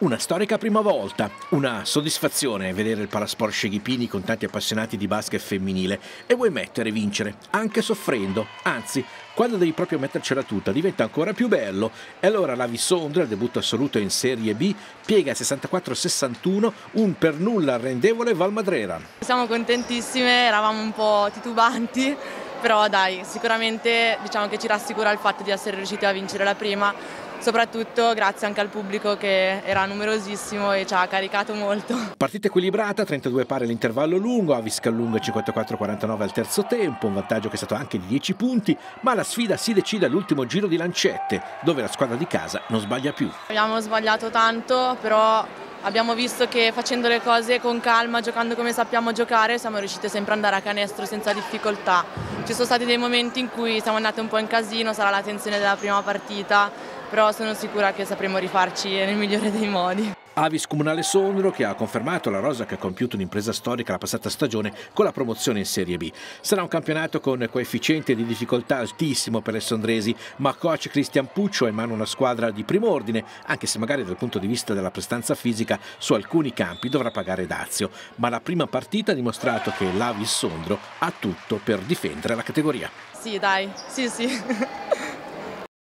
Una storica prima volta, una soddisfazione vedere il Palasport Sceghipini con tanti appassionati di basket femminile. E vuoi mettere e vincere, anche soffrendo, anzi, quando devi proprio mettercela tutta diventa ancora più bello. E allora la Vissondra, il debutto assoluto in Serie B, piega 64-61 un per nulla arrendevole Valmadrera. Siamo contentissime, eravamo un po' titubanti, però dai, sicuramente diciamo che ci rassicura il fatto di essere riusciti a vincere la prima soprattutto grazie anche al pubblico che era numerosissimo e ci ha caricato molto. Partita equilibrata, 32 pari all'intervallo lungo, Avis Callunga 54-49 al terzo tempo, un vantaggio che è stato anche di 10 punti, ma la sfida si decide all'ultimo giro di lancette, dove la squadra di casa non sbaglia più. Abbiamo sbagliato tanto, però abbiamo visto che facendo le cose con calma, giocando come sappiamo giocare, siamo riusciti sempre ad andare a canestro senza difficoltà. Ci sono stati dei momenti in cui siamo andati un po' in casino, sarà la tensione della prima partita, però sono sicura che sapremo rifarci nel migliore dei modi. Avis Comunale Sondro che ha confermato la rosa che ha compiuto un'impresa storica la passata stagione con la promozione in Serie B. Sarà un campionato con coefficiente di difficoltà altissimo per le sondresi, ma coach Cristian Puccio ha in mano una squadra di primo ordine, anche se magari dal punto di vista della prestanza fisica su alcuni campi dovrà pagare Dazio. Ma la prima partita ha dimostrato che l'Avis Sondro ha tutto per difendere la categoria. Sì, dai, sì, sì.